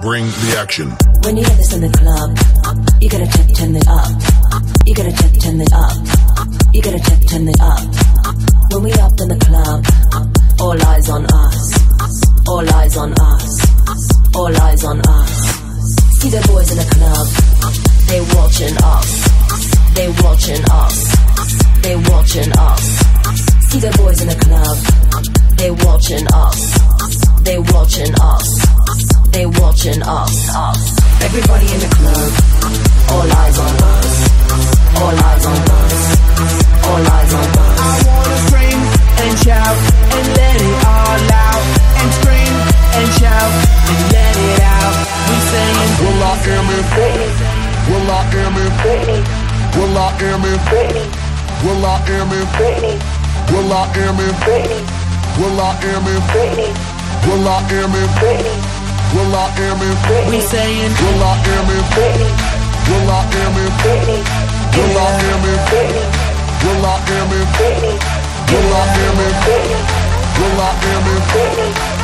Bring the action. When you hear this in the club, you gotta check, turn it up. You gotta check, turn it up. You gotta check, turn it up. When we up in the club, all eyes on us. All eyes on us. All eyes on us. See the boys in the club, they watching us. They watching us. They watching us. See the boys in the club, they watching us. They watching us. They watching us. Everybody in the club, all eyes on us. All eyes on us. All eyes on us. I wanna scream and shout and let it all out. And scream and shout and let it out. We saying Will I am in? Britney? Will I am in? Britney? Will I am in? Britney? Will I am in? Britney? Will I am in? Britney? Will I am in? Will I am in? Will I? We saying, Will I am me? Will I am me? Will I am me? Will I am me? Will I am me? Will I am me?